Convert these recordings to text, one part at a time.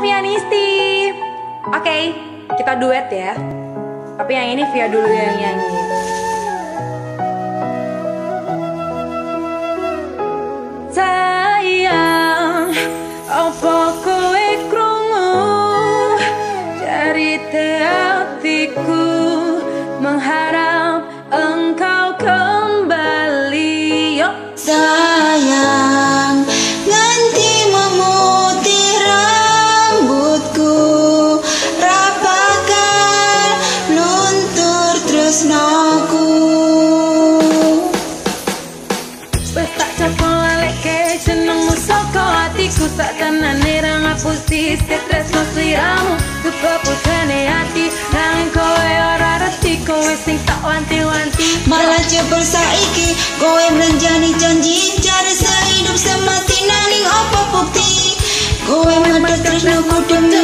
Vianisti. Oke, kita duet ya. Tapi yang ini Via dulu yang nyanyi. Sayang, apa kowe krungu dari hatiku mengharap engkau kembali. Yo. Sayang, hatiku tak tenane ra ngapusi stres sliramu kepuputane hati nang kowe ora reti kowe sing tak wanti-wanti. Malah jebol saiki Kowe melenjani janji Cari sehidup semati Nanging apa bukti? Kowe medhot tresnaku demi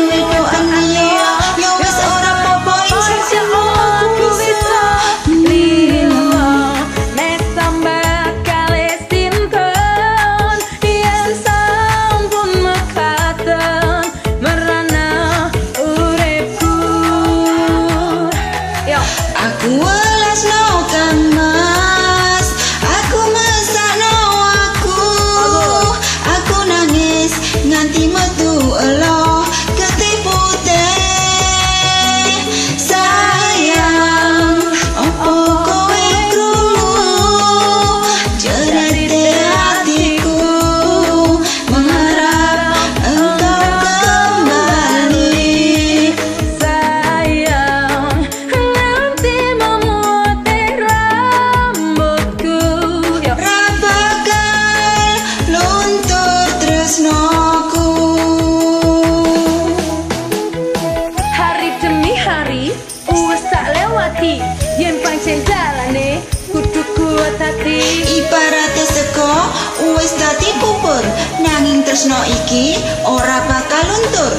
hari wis tak lewati. Yen pancen jalane kudu kuat hati. Ibarate sego wis dadi bubur nanging tresno iki ora bakal luntur.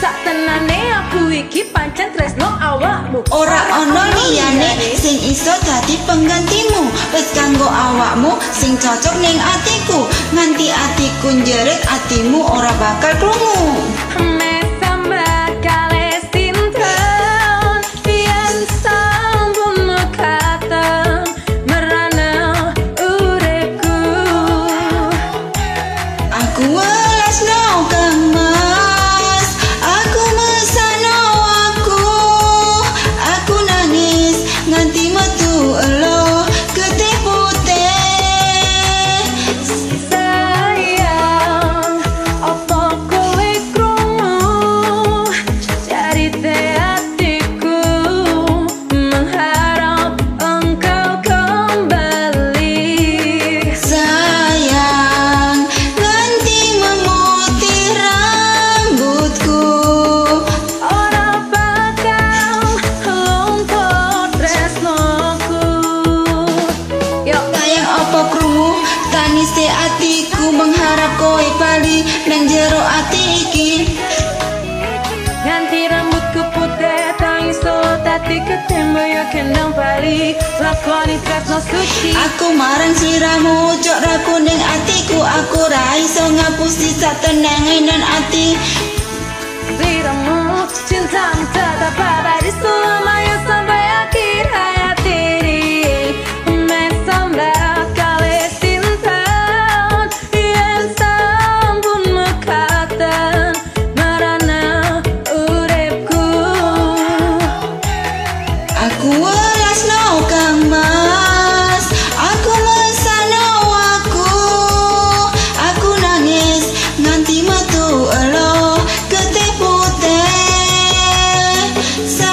Sak tenane aku iki pancen tresno awakmu. Ora ana liyane sing iso dadi penggantimu. Wis kanggo awakmu sing cocok ning atiku. Nganti atiku njerit atimu ora bakal krungu. Mek nang jero ati iki. Ganti rambutku putih tangi solo tati ketembo yo kendang bali. Lakoni tresno suci. Aku marang siramu cok ra kuning atiku. Aku ra iso ngapusi satenanginan ati. Liramu cintamu tetap abadi selalu So